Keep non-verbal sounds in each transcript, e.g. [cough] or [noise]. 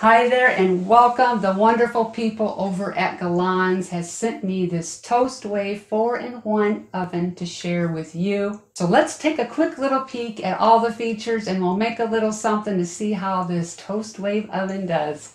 Hi there and welcome. The wonderful people over at Galanz has sent me this Toast Wave 4-in-1 oven to share with you. So let's take a quick little peek at all the features and we'll make a little something to see how this Toast Wave oven does.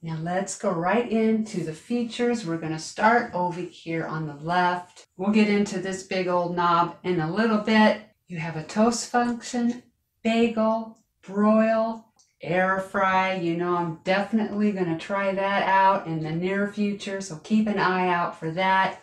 Now let's go right into the features. We're going to start over here on the left. We'll get into this big old knob in a little bit. You have a toast function, bagel, broil, air fry. You know, I'm definitely going to try that out in the near future, so keep an eye out for that.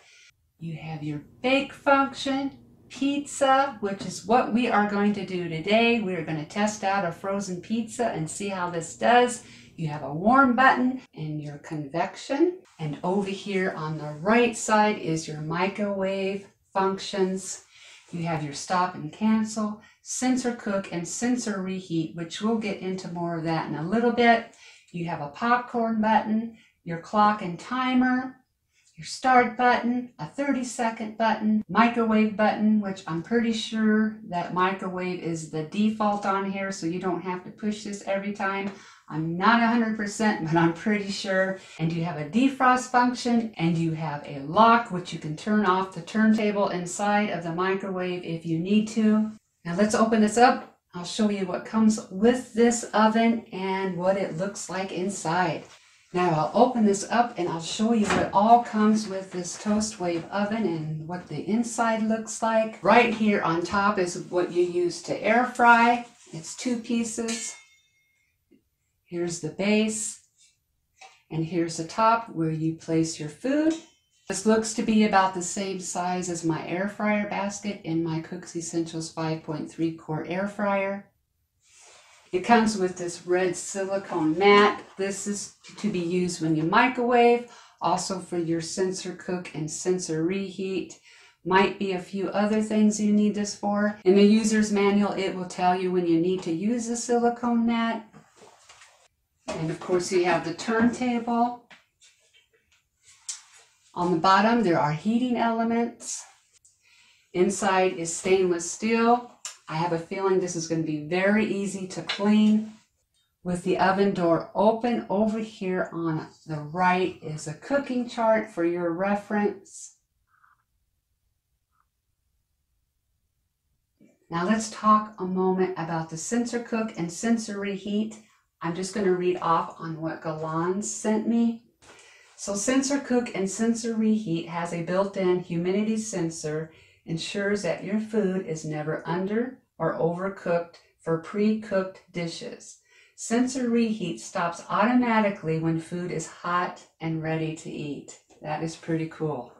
You have your bake function, pizza, which is what we are going to do today. We are going to test out a frozen pizza and see how this does. You have a warm button and your convection. And over here on the right side is your microwave functions. You have your stop and cancel, sensor cook, and sensor reheat, which we'll get into more of that in a little bit. You have a popcorn button, your clock and timer, your start button, a 30 second button, microwave button, which I'm pretty sure that microwave is the default on here, so you don't have to push this every time. I'm not 100%, but I'm pretty sure. And you have a defrost function and you have a lock, which you can turn off the turntable inside of the microwave if you need to. Now let's open this up. I'll show you what comes with this oven and what it looks like inside. Now I'll open this up and I'll show you what all comes with this Toast Wave oven and what the inside looks like. Right here on top is what you use to air fry. It's two pieces. Here's the base. And here's the top where you place your food. This looks to be about the same size as my air fryer basket in my Cooks Essentials 5.3 quart air fryer. It comes with this red silicone mat. This is to be used when you microwave, also for your sensor cook and sensor reheat. Might be a few other things you need this for. In the user's manual, it will tell you when you need to use the silicone mat. And of course you have the turntable. On the bottom there are heating elements. Inside is stainless steel. I have a feeling this is going to be very easy to clean. With the oven door open over here on the right is a cooking chart for your reference. Now let's talk a moment about the sensor cook and sensor reheat. I'm just going to read off on what Galanz sent me. So Sensor Cook and Sensor Reheat has a built-in humidity sensor, ensures that your food is never under or overcooked for pre-cooked dishes. Sensor Reheat stops automatically when food is hot and ready to eat. That is pretty cool.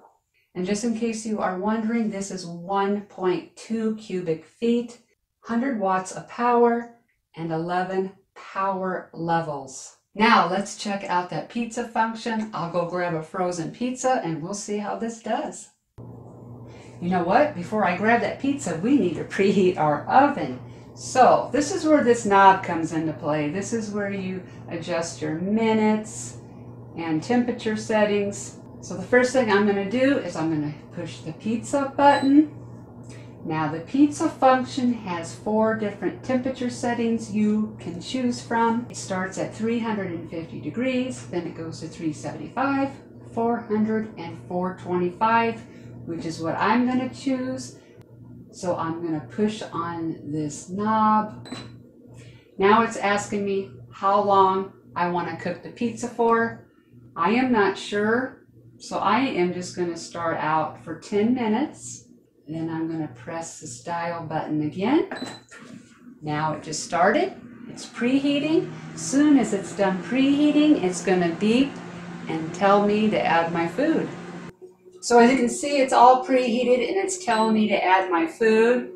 And just in case you are wondering, this is 1.2 cubic feet, 100 watts of power, and 11 power levels. Now let's check out that pizza function. I'll go grab a frozen pizza and we'll see how this does. You know what? Before I grab that pizza, we need to [laughs] preheat our oven. So this is where this knob comes into play. This is where you adjust your minutes and temperature settings. So the first thing I'm going to do is I'm going to push the pizza button now the pizza function has four different temperature settings you can choose from. It starts at 350 degrees, then it goes to 375, 400, and 425, which is what I'm going to choose. So I'm going to push on this knob. Now it's asking me how long I want to cook the pizza for. I am not sure, so I am just going to start out for 10 minutes. Then I'm going to press the style button again. Now it just started. It's preheating. Soon as it's done preheating, it's going to beep and tell me to add my food. So as you can see, it's all preheated and it's telling me to add my food.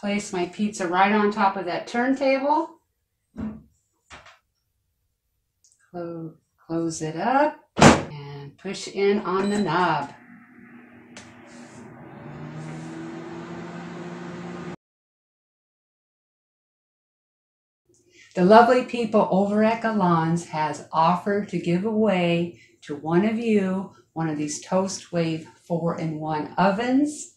Place my pizza right on top of that turntable. Close, close it up and push in on the knob. The lovely people over at Galanz has offered to give away to one of you one of these Toast Wave 4-in-1 ovens.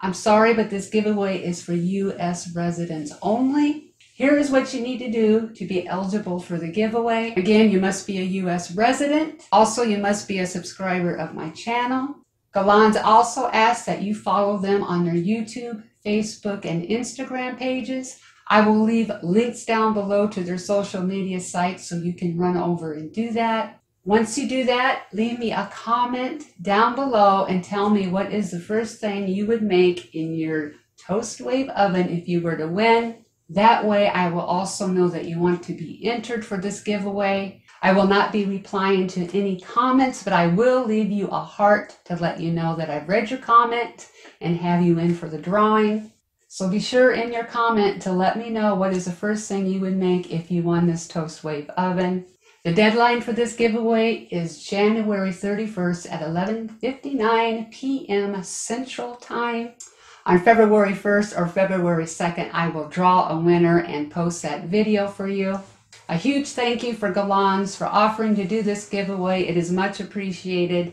I'm sorry, but this giveaway is for U.S. residents only. Here is what you need to do to be eligible for the giveaway. Again, you must be a U.S. resident. Also, you must be a subscriber of my channel. Galanz also asks that you follow them on their YouTube, Facebook, and Instagram pages. I will leave links down below to their social media sites so you can run over and do that. Once you do that, leave me a comment down below and tell me what is the first thing you would make in your toast wave oven if you were to win. That way I will also know that you want to be entered for this giveaway. I will not be replying to any comments, but I will leave you a heart to let you know that I've read your comment and have you in for the drawing. So be sure in your comment to let me know what is the first thing you would make if you won this Toast Wave oven. The deadline for this giveaway is January 31st at 11:59 p.m. Central Time. On February 1st or February 2nd, I will draw a winner and post that video for you. A huge thank you for Galanz for offering to do this giveaway. It is much appreciated.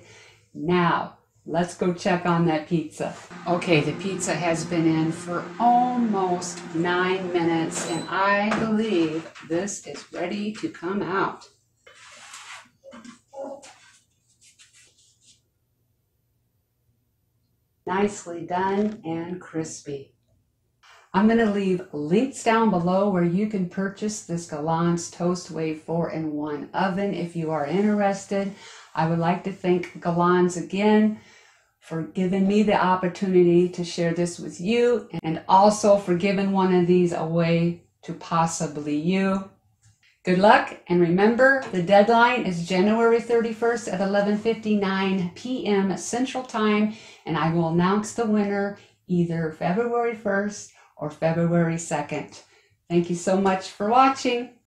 Now, let's go check on that pizza. Okay, the pizza has been in for almost nine minutes, and I believe this is ready to come out. Nicely done and crispy. I'm going to leave links down below where you can purchase this Galanz Toast Wave 4-in-1 oven if you are interested. I would like to thank Galanz again for giving me the opportunity to share this with you and also for giving one of these away to possibly you. Good luck, and remember, the deadline is January 31st at 11.59 p.m. Central Time, and I will announce the winner either February 1st or February 2nd. Thank you so much for watching.